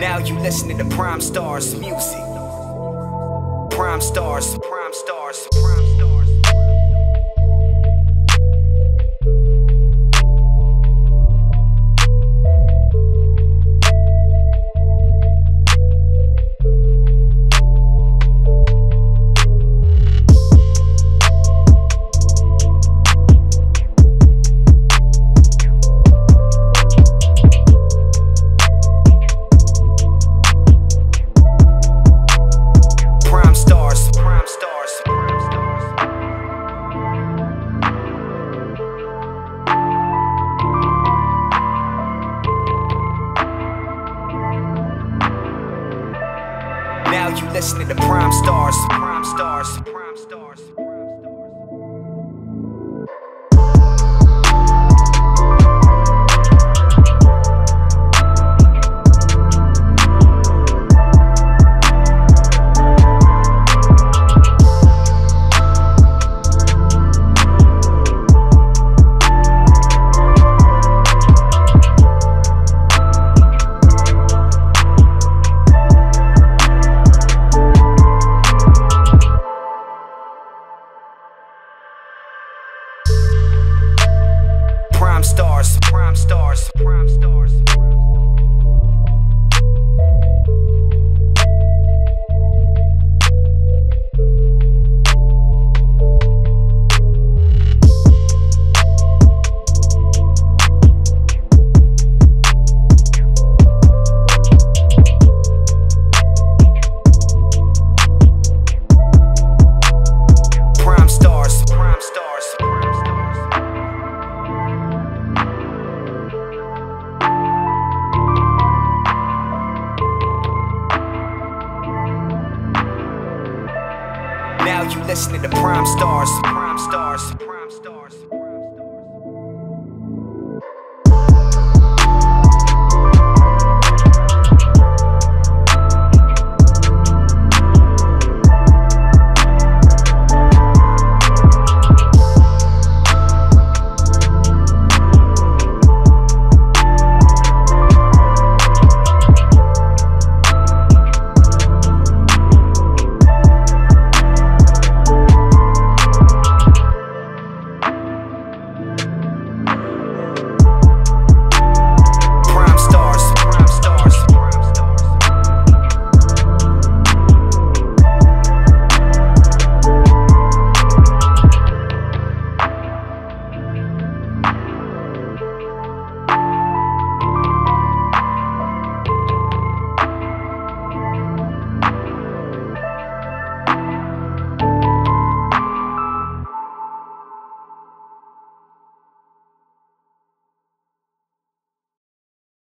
Now you listening to Primestars music. Primestars, Prime Stars, listening to Primestars, Prime Stars, Primestars. Primestars, Prime Stars, Primestars. Now you listening to Primestars, Prime Stars, Primestars.